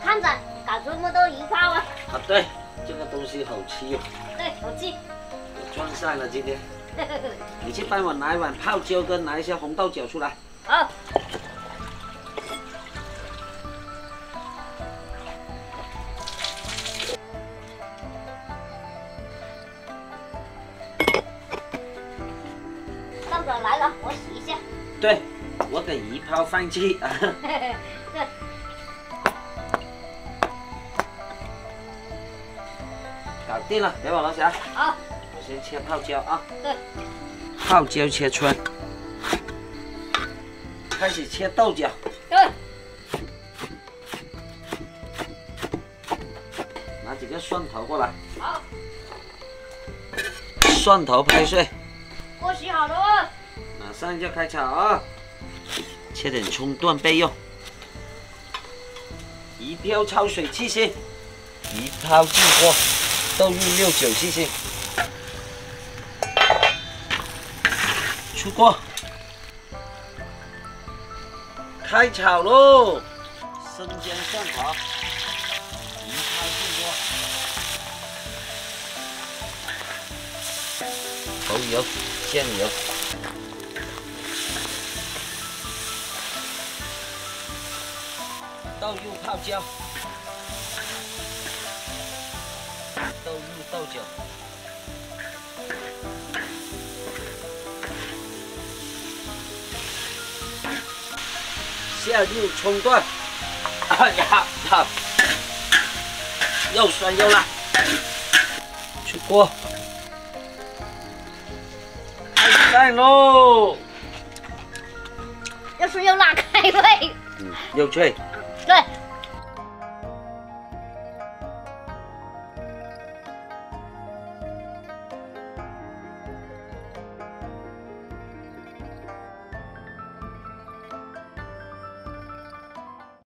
看着，搞这么多鱼泡啊！啊，对，这个东西好吃哟、哦。对，好吃。我赚晒了今天。你去帮我拿一碗泡椒跟拿一些红豆角出来。好。来了，我洗一下。对，我给鱼泡放去啊。对。搞定了，给我罗霞。好。我先切泡椒啊。对。泡椒切穿。开始切豆角。对。拿几个蒜头过来。好。蒜头拍碎。我洗好了。马上就开炒啊！切点葱段备用。鱼漂焯水七星，鱼泡进锅，豆入六九七星，出锅，开炒喽！生姜蒜头，鱼泡进锅，蚝油、酱油。豆入泡椒，倒入豆角，下入葱段，哎呀，好，又酸又辣，出锅，开饭喽！又酸又辣，开胃，嗯，又脆。对。